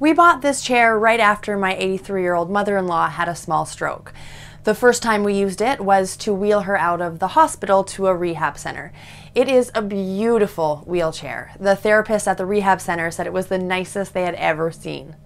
We bought this chair right after my 83 year old mother in law had a small stroke. The first time we used it was to wheel her out of the hospital to a rehab center. It is a beautiful wheelchair. The therapist at the rehab center said it was the nicest they had ever seen.